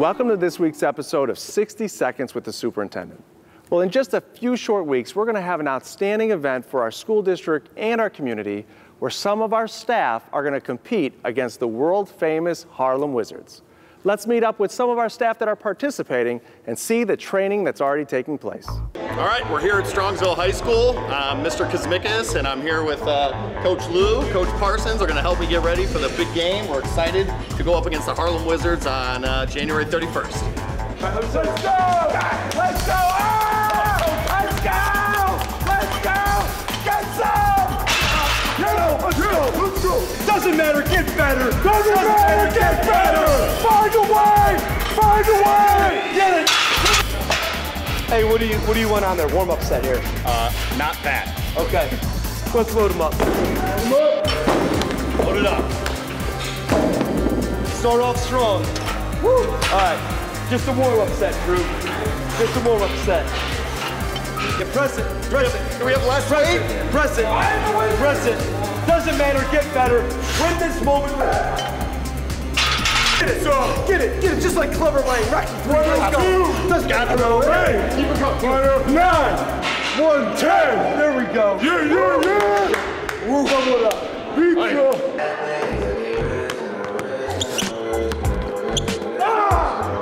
Welcome to this week's episode of 60 Seconds with the Superintendent. Well, in just a few short weeks, we're going to have an outstanding event for our school district and our community where some of our staff are going to compete against the world famous Harlem Wizards. Let's meet up with some of our staff that are participating and see the training that's already taking place. All right, we're here at Strongsville High School. I'm Mr. Kazmikis, and I'm here with uh, Coach Lou, Coach Parsons. They're going to help me get ready for the big game. We're excited to go up against the Harlem Wizards on uh, January 31st. Let's go! Let's go! Oh! Let's go! Let's go! Get some! Yeah, let's! Let's go! Doesn't matter, get better! Doesn't, Doesn't matter, get better! Find a way! Find a way! Get it! Hey, what do you what do you want on there? Warm up set here. Uh, not bad. Okay. Let's load them up. Load it up. Start off strong. Woo! All right. Just a warm up set, crew. Just a warm up set. Yeah, press it. Press it. Do we have less Press weight? it. Press it. Press it. Doesn't matter. Get better. Win this moment. Get it. Get it. Get it. Just like Clever Lane. Rocky three. Let's go. Doesn't Got it. matter. Keep it going. Nine! One, ten! There we go. Yeah, yeah, yeah! Woo. Double it up. Beat ya! Ah!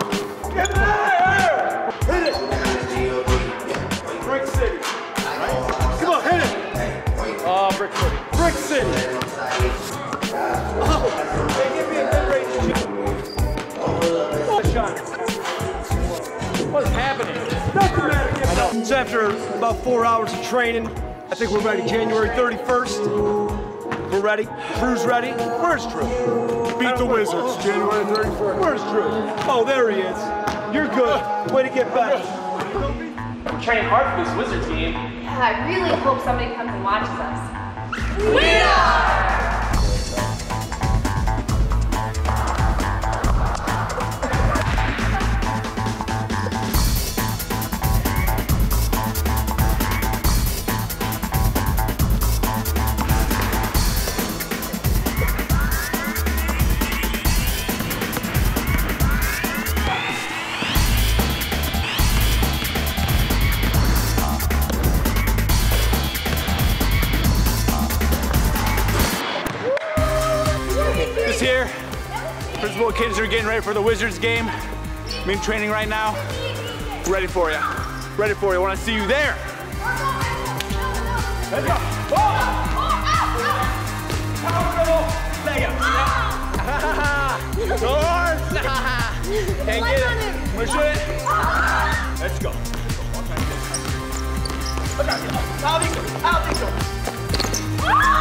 Get there! Hit it. Brick City. Come on, hit it. Oh, Brick City. Brick City. Shot. What's happening? Doesn't matter. I know. So after about four hours of training, I think we're ready. January 31st. We're ready. Crew's ready. Where's Drew? Beat the Wizards, January 31st. Where's Drew? Oh, there he is. You're good. Way to get better. We're training hard for this Wizards game. Yeah, I really hope somebody comes and watches us. Here, principal kids are getting ready for the Wizards game. I'm in training right now. Ready for you. Ready for you. I want to see you there. Let's go. Can't get it. Let's go. Okay.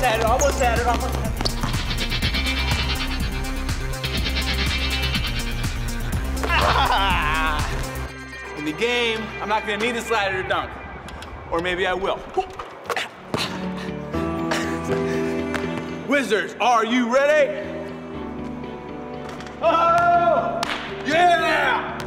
Almost had it, almost had it, almost had it. In the game, I'm not gonna need the slider to dunk. Or maybe I will. Wizards, are you ready? Oh! Yeah!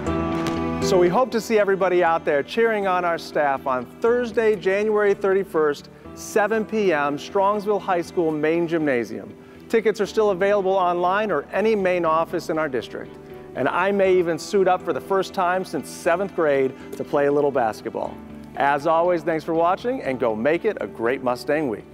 So we hope to see everybody out there cheering on our staff on Thursday, January 31st, 7 p.m., Strongsville High School main gymnasium. Tickets are still available online or any main office in our district. And I may even suit up for the first time since seventh grade to play a little basketball. As always, thanks for watching and go make it a great Mustang week.